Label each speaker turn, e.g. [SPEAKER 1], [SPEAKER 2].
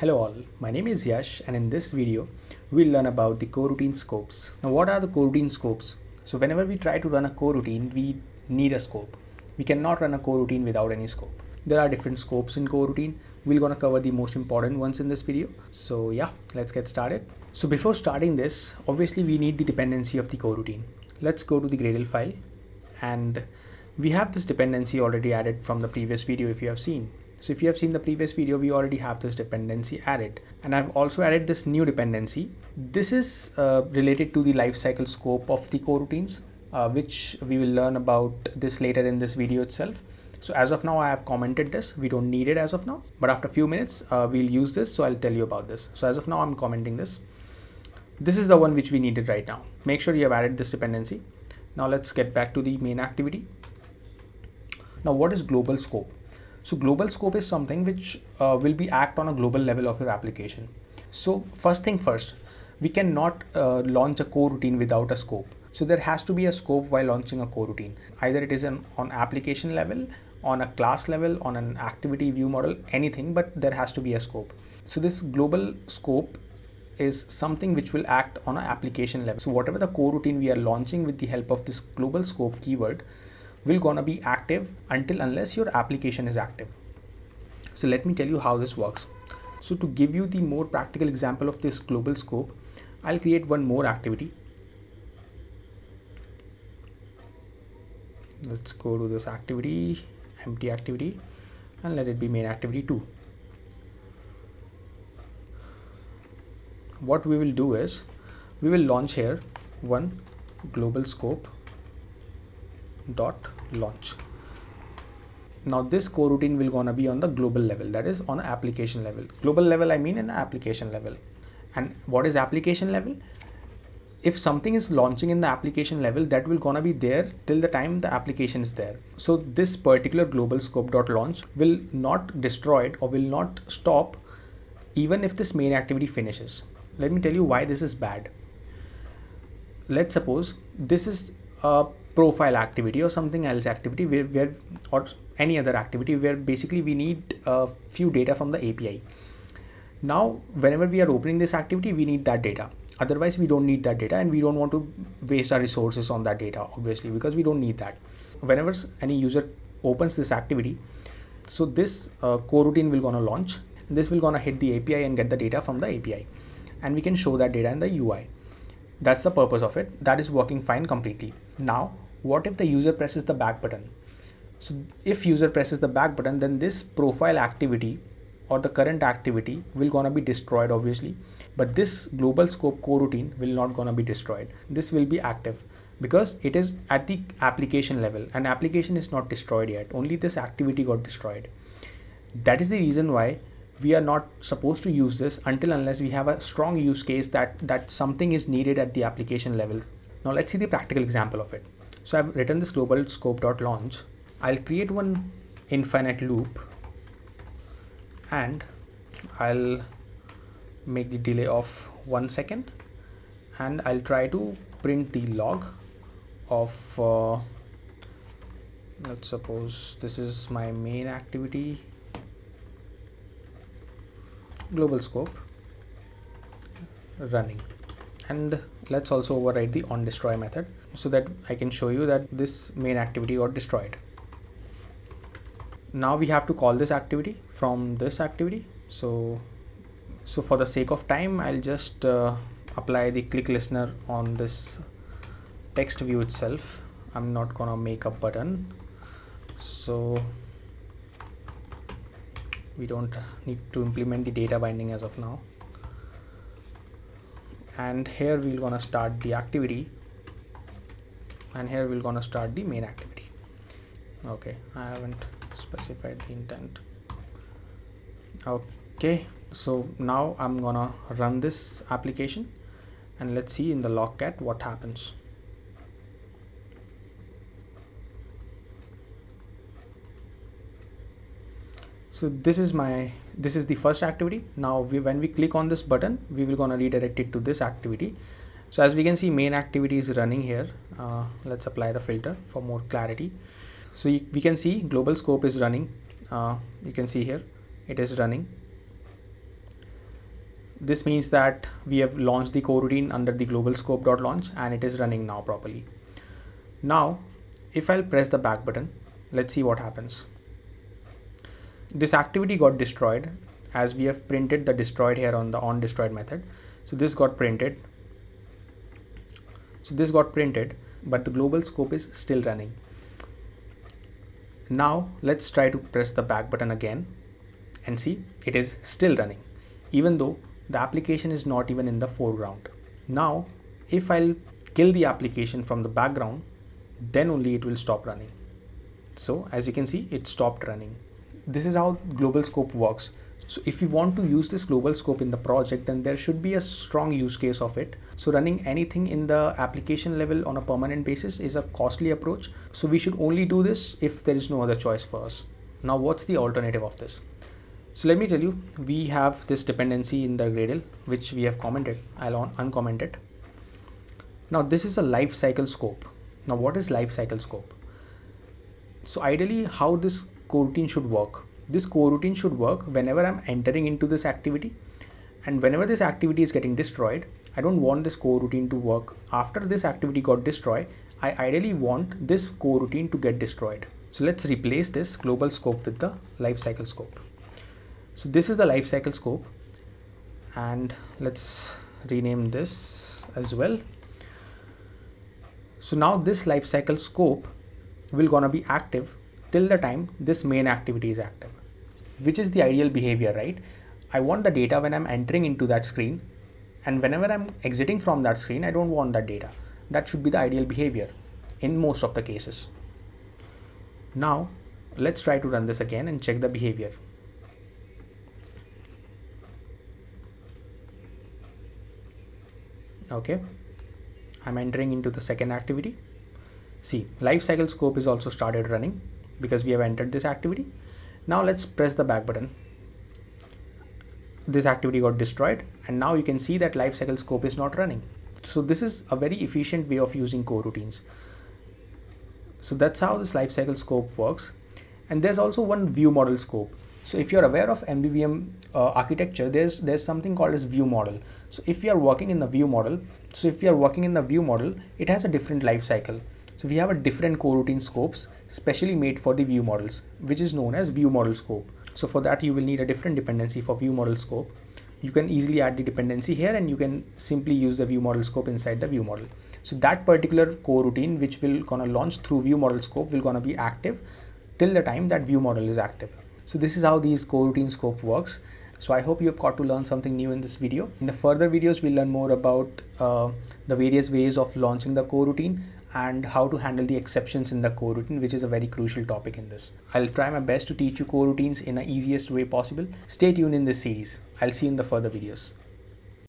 [SPEAKER 1] Hello all, my name is Yash and in this video we'll learn about the coroutine scopes. Now what are the coroutine scopes? So whenever we try to run a coroutine we need a scope. We cannot run a coroutine without any scope. There are different scopes in coroutine. We're gonna cover the most important ones in this video. So yeah, let's get started. So before starting this, obviously we need the dependency of the coroutine. Let's go to the Gradle file and we have this dependency already added from the previous video if you have seen. So if you have seen the previous video, we already have this dependency added. And I've also added this new dependency. This is uh, related to the lifecycle scope of the coroutines, uh, which we will learn about this later in this video itself. So as of now, I have commented this. We don't need it as of now, but after a few minutes, uh, we'll use this. So I'll tell you about this. So as of now, I'm commenting this. This is the one which we needed right now. Make sure you have added this dependency. Now let's get back to the main activity. Now what is global scope? So global scope is something which uh, will be act on a global level of your application. So first thing first, we cannot uh, launch a coroutine without a scope. So there has to be a scope while launching a coroutine. Either it is an on application level, on a class level, on an activity view model, anything, but there has to be a scope. So this global scope is something which will act on an application level. So whatever the coroutine we are launching with the help of this global scope keyword, will gonna be active until unless your application is active. So let me tell you how this works. So to give you the more practical example of this global scope, I'll create one more activity. Let's go to this activity, empty activity, and let it be main activity 2. What we will do is, we will launch here one global scope dot launch. Now this coroutine will gonna be on the global level that is on application level. Global level i mean in an application level. And what is application level? If something is launching in the application level that will gonna be there till the time the application is there. So this particular global scope dot launch will not destroy it or will not stop even if this main activity finishes. Let me tell you why this is bad. Let's suppose this is a profile activity or something else activity where, where or any other activity where basically we need a few data from the API. Now, whenever we are opening this activity, we need that data. Otherwise, we don't need that data and we don't want to waste our resources on that data, obviously, because we don't need that. Whenever any user opens this activity, so this uh, coroutine will gonna launch. This will gonna hit the API and get the data from the API. And we can show that data in the UI. That's the purpose of it. That is working fine completely. Now, what if the user presses the back button? So if user presses the back button, then this profile activity or the current activity will gonna be destroyed obviously. But this global scope coroutine will not gonna be destroyed. This will be active because it is at the application level and application is not destroyed yet. Only this activity got destroyed. That is the reason why we are not supposed to use this until unless we have a strong use case that that something is needed at the application level. Now let's see the practical example of it. So I've written this global scope dot launch. I'll create one infinite loop and I'll make the delay of one second and I'll try to print the log of uh, let's suppose this is my main activity global scope running and let's also override the on destroy method so that I can show you that this main activity got destroyed. Now we have to call this activity from this activity. So, so for the sake of time, I'll just uh, apply the click listener on this text view itself. I'm not gonna make a button. So we don't need to implement the data binding as of now and here we're gonna start the activity and here we're gonna start the main activity. Okay I haven't specified the intent. Okay so now I'm gonna run this application and let's see in the logcat what happens. So this is my this is the first activity. Now we, when we click on this button we will gonna redirect it to this activity so as we can see main activity is running here uh, let's apply the filter for more clarity so you, we can see global scope is running uh, you can see here it is running this means that we have launched the coroutine under the global scope.launch and it is running now properly. Now, if I'll press the back button, let's see what happens. This activity got destroyed as we have printed the destroyed here on the on destroyed method. So this got printed. So this got printed, but the global scope is still running. Now let's try to press the back button again and see it is still running even though the application is not even in the foreground. Now if I'll kill the application from the background then only it will stop running. So as you can see it stopped running. This is how global scope works. So if you want to use this global scope in the project, then there should be a strong use case of it. So running anything in the application level on a permanent basis is a costly approach. So we should only do this if there is no other choice for us. Now, what's the alternative of this? So let me tell you, we have this dependency in the Gradle, which we have commented, I'll uncomment it. Now this is a life cycle scope. Now what is life cycle scope? So ideally how this coroutine should work this coroutine should work whenever I'm entering into this activity. And whenever this activity is getting destroyed I don't want this coroutine to work. After this activity got destroyed I ideally want this coroutine to get destroyed. So let's replace this global scope with the lifecycle scope. So this is the lifecycle scope. And let's rename this as well. So now this lifecycle scope will gonna be active till the time this main activity is active which is the ideal behavior, right? I want the data when I'm entering into that screen and whenever I'm exiting from that screen, I don't want that data. That should be the ideal behavior in most of the cases. Now, let's try to run this again and check the behavior. Okay, I'm entering into the second activity. See, lifecycle scope is also started running because we have entered this activity now let's press the back button. This activity got destroyed and now you can see that lifecycle scope is not running. So this is a very efficient way of using coroutines. So that's how this lifecycle scope works. And there's also one view model scope. So if you're aware of MVVM uh, architecture, there's there's something called as view model. So if you are working in the view model, so if you are working in the view model, it has a different life cycle. So we have a different coroutine scopes specially made for the view models, which is known as view model scope. So for that, you will need a different dependency for view model scope. You can easily add the dependency here and you can simply use the view model scope inside the view model. So that particular coroutine, which will gonna launch through view model scope will gonna be active till the time that view model is active. So this is how these coroutine scope works. So I hope you have got to learn something new in this video. In the further videos, we'll learn more about uh, the various ways of launching the coroutine and how to handle the exceptions in the coroutine, which is a very crucial topic in this. I'll try my best to teach you coroutines in the easiest way possible. Stay tuned in this series. I'll see you in the further videos.